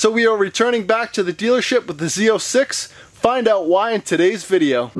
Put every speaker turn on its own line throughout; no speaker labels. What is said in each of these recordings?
So we are returning back to the dealership with the Z06. Find out why in today's video.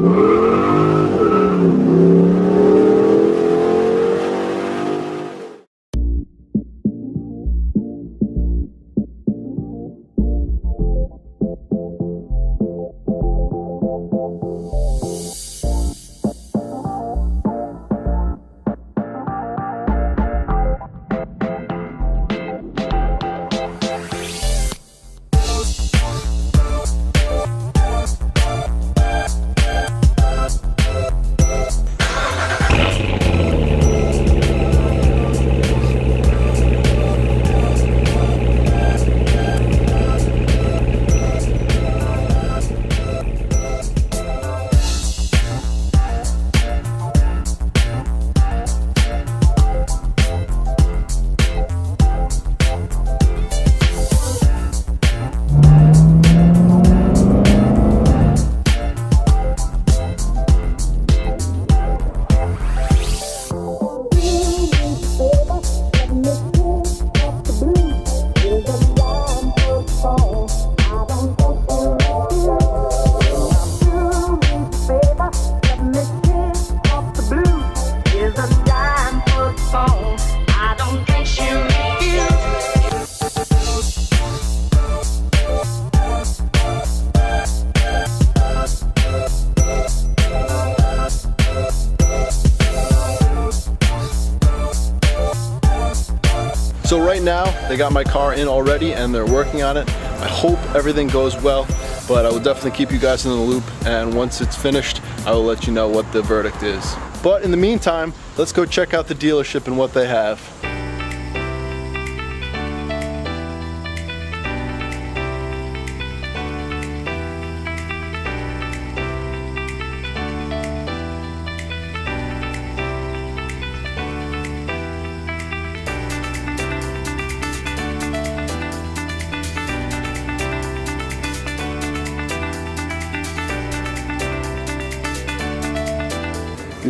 So right now, they got my car in already and they're working on it. I hope everything goes well, but I will definitely keep you guys in the loop and once it's finished, I will let you know what the verdict is. But in the meantime, let's go check out the dealership and what they have.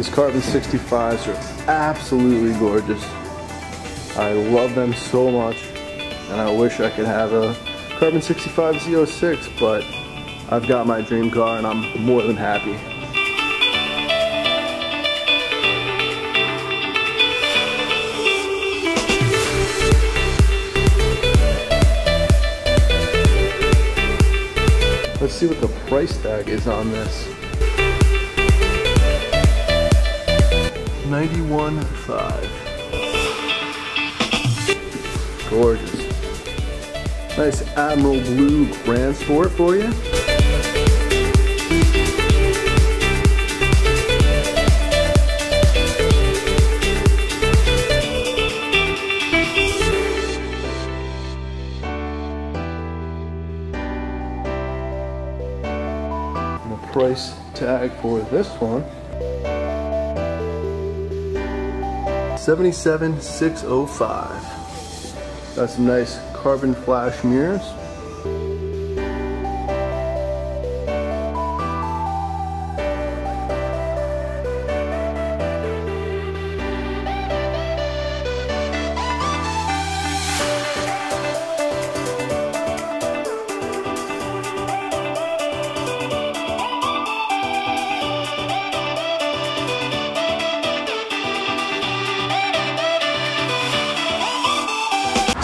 These Carbon 65s are absolutely gorgeous. I love them so much and I wish I could have a Carbon 65 Z06 but I've got my dream car and I'm more than happy. Let's see what the price tag is on this. 91.5. Gorgeous. Nice Admiral Blue Grand Sport for you. Price tag for this one 77605. Got some nice carbon flash mirrors.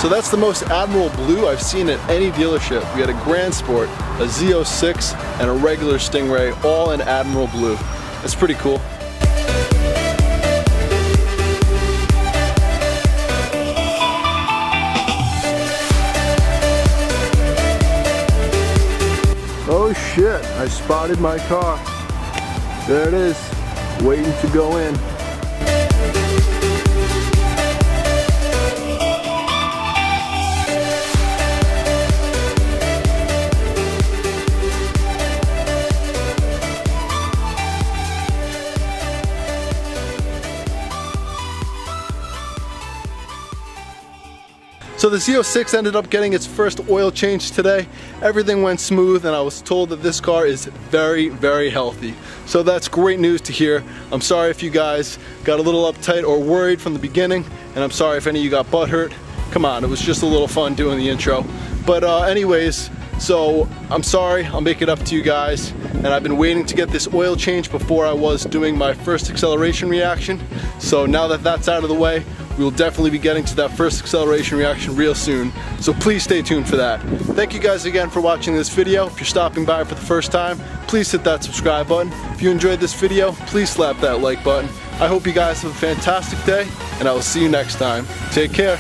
So that's the most Admiral Blue I've seen at any dealership. We had a Grand Sport, a Z06, and a regular Stingray, all in Admiral Blue. That's pretty cool. Oh shit, I spotted my car. There it is, waiting to go in. So the Z06 ended up getting its first oil change today. Everything went smooth and I was told that this car is very, very healthy. So that's great news to hear. I'm sorry if you guys got a little uptight or worried from the beginning and I'm sorry if any of you got butt hurt. Come on, it was just a little fun doing the intro. But uh, anyways, so I'm sorry, I'll make it up to you guys. And I've been waiting to get this oil change before I was doing my first acceleration reaction. So now that that's out of the way, we will definitely be getting to that first acceleration reaction real soon. So please stay tuned for that. Thank you guys again for watching this video. If you're stopping by for the first time, please hit that subscribe button. If you enjoyed this video, please slap that like button. I hope you guys have a fantastic day, and I will see you next time. Take care.